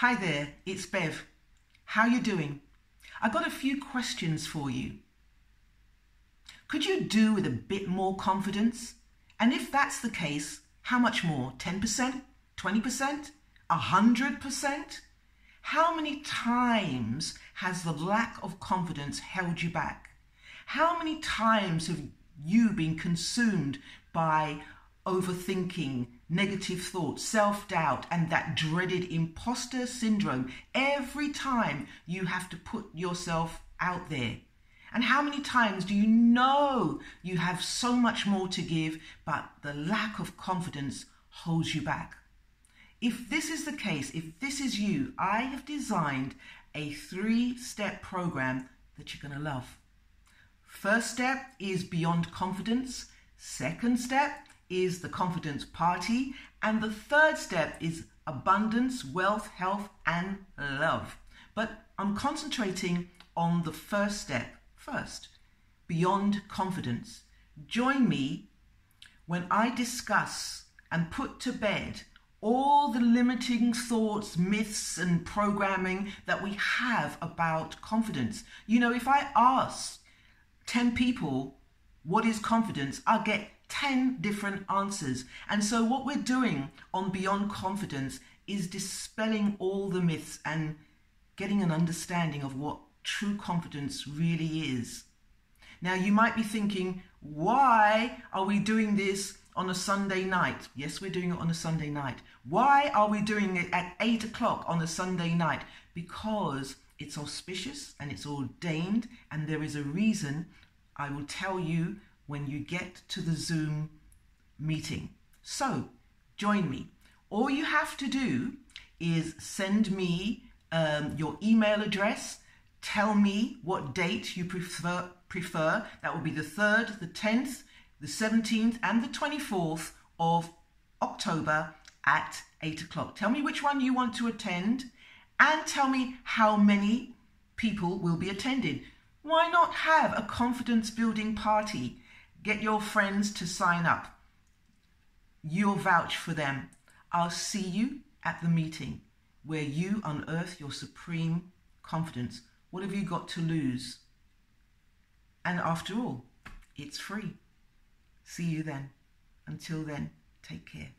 Hi there, it's Bev. How you doing? I got a few questions for you. Could you do with a bit more confidence? And if that's the case, how much more? 10%? 20%? 100%? How many times has the lack of confidence held you back? How many times have you been consumed by overthinking, negative thoughts, self doubt, and that dreaded imposter syndrome every time you have to put yourself out there. And how many times do you know you have so much more to give, but the lack of confidence holds you back? If this is the case, if this is you, I have designed a three step program that you're going to love. First step is beyond confidence. Second step is the confidence party. And the third step is abundance, wealth, health, and love. But I'm concentrating on the first step first beyond confidence. Join me when I discuss and put to bed all the limiting thoughts, myths, and programming that we have about confidence. You know, if I ask 10 people what is confidence, I'll get 10 different answers. And so, what we're doing on Beyond Confidence is dispelling all the myths and getting an understanding of what true confidence really is. Now, you might be thinking, why are we doing this on a Sunday night? Yes, we're doing it on a Sunday night. Why are we doing it at 8 o'clock on a Sunday night? Because it's auspicious and it's ordained, and there is a reason. I will tell you when you get to the Zoom meeting. So, join me. All you have to do is send me um, your email address, tell me what date you prefer, prefer. That will be the 3rd, the 10th, the 17th, and the 24th of October at 8 o'clock. Tell me which one you want to attend and tell me how many people will be attending. Why not have a confidence building party? Get your friends to sign up. You'll vouch for them. I'll see you at the meeting where you unearth your supreme confidence. What have you got to lose? And after all, it's free. See you then. Until then, take care.